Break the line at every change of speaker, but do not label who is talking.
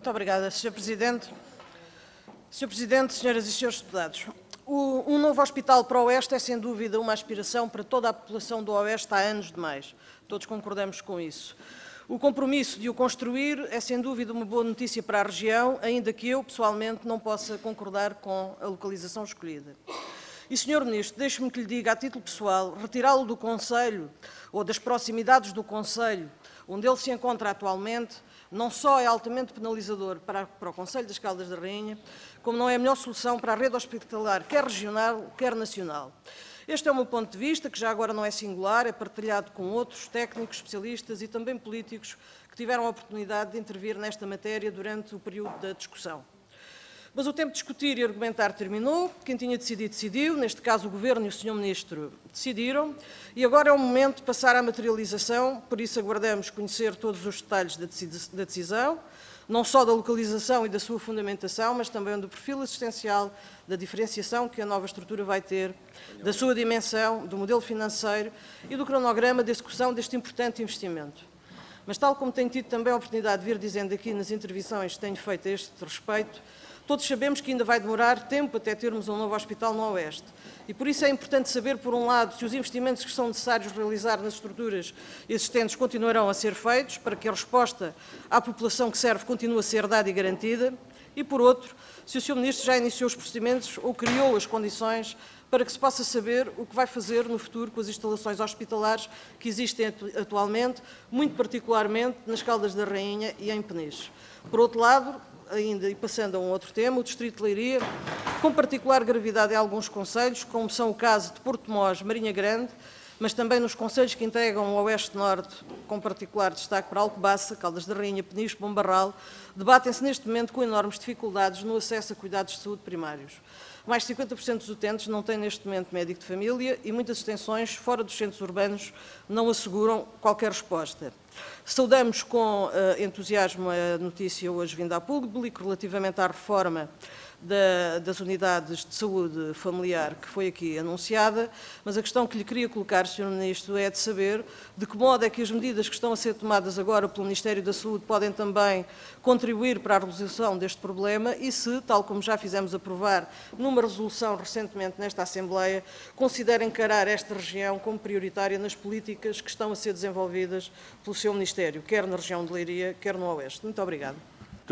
Muito obrigada, Sr. Presidente. Sr. Presidente, senhoras e senhores deputados, o, um novo hospital para o Oeste é, sem dúvida, uma aspiração para toda a população do Oeste há anos demais. Todos concordamos com isso. O compromisso de o construir é, sem dúvida, uma boa notícia para a região, ainda que eu, pessoalmente, não possa concordar com a localização escolhida. E, Sr. Ministro, deixe-me que lhe diga, a título pessoal, retirá-lo do Conselho, ou das proximidades do Conselho, onde ele se encontra atualmente, não só é altamente penalizador para, para o Conselho das Caldas da Rainha, como não é a melhor solução para a rede hospitalar, quer regional, quer nacional. Este é o meu ponto de vista, que já agora não é singular, é partilhado com outros técnicos, especialistas e também políticos que tiveram a oportunidade de intervir nesta matéria durante o período da discussão. Mas o tempo de discutir e argumentar terminou. Quem tinha decidido, decidiu. Neste caso, o Governo e o Sr. Ministro decidiram. E agora é o momento de passar à materialização. Por isso, aguardamos conhecer todos os detalhes da decisão, não só da localização e da sua fundamentação, mas também do perfil assistencial, da diferenciação que a nova estrutura vai ter, da sua dimensão, do modelo financeiro e do cronograma de execução deste importante investimento. Mas, tal como tenho tido também a oportunidade de vir dizendo aqui nas intervenções que tenho feito a este respeito, Todos sabemos que ainda vai demorar tempo até termos um novo hospital no Oeste. E por isso é importante saber, por um lado, se os investimentos que são necessários realizar nas estruturas existentes continuarão a ser feitos para que a resposta à população que serve continue a ser dada e garantida. E, por outro, se o Sr. Ministro já iniciou os procedimentos ou criou as condições para que se possa saber o que vai fazer no futuro com as instalações hospitalares que existem atualmente, muito particularmente nas Caldas da Rainha e em Peniche. Por outro lado, ainda, e passando a um outro tema, o Distrito de Leiria, com particular gravidade em alguns conselhos, como são o caso de Porto Mós, Marinha Grande, mas também nos conselhos que integram o Oeste-Norte, com particular destaque para Alcobaça, Caldas da Rainha, Peniche, Bombarral, debatem-se neste momento com enormes dificuldades no acesso a cuidados de saúde primários. Mais de 50% dos utentes não têm neste momento médico de família e muitas extensões fora dos centros urbanos não asseguram qualquer resposta. Saudamos com uh, entusiasmo a notícia hoje vinda a público relativamente à reforma da, das unidades de saúde familiar que foi aqui anunciada, mas a questão que lhe queria colocar, Sr. Ministro, é de saber de que modo é que as medidas que estão a ser tomadas agora pelo Ministério da Saúde podem também contribuir para a resolução deste problema e se, tal como já fizemos aprovar numa resolução recentemente nesta Assembleia, considera encarar esta região como prioritária nas políticas que estão a ser desenvolvidas pelo seu Ministério, quer na região de Leiria, quer no Oeste. Muito obrigada.